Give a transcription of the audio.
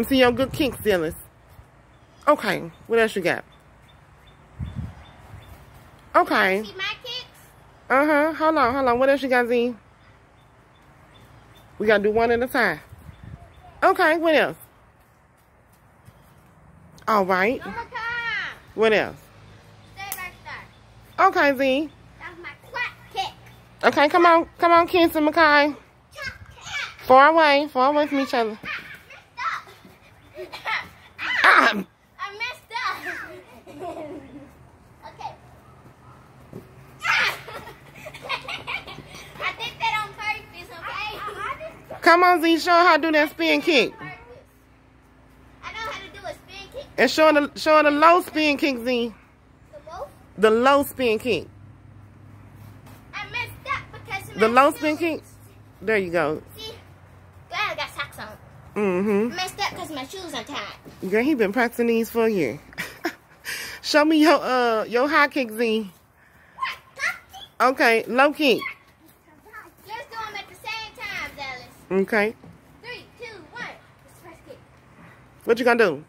Let me see your good kicks, Dillis. Okay, what else you got? Okay. See my kicks? Uh-huh. Hold on, hold on. What else you got, Z? We gotta do one at a time. Okay, what else? All right. What else? Stay right there. Okay, Z. That's my quack kick. Okay, come on. Come on, Kenson Mackay. Far away. Far away from each other. Ah, messed up. Ah! I messed up. okay. I did that on purpose, okay? Come on, Z. Show her how to do that spin kick. Purpose. I know how to do a spin kick. And show the, show the low spin kick, Z. The wolf. The low spin kick. I messed up because The low spin shoes. kick. There you go. See? Glad I got socks on. Mm-hmm. Because my shoes untied. Girl, he been practicing these for a year. Show me your uh your high kick, Z. Okay, low kick. Let's do them at the same time, Dallas. Okay. Three, two, one. Let's first kick. What you gonna do?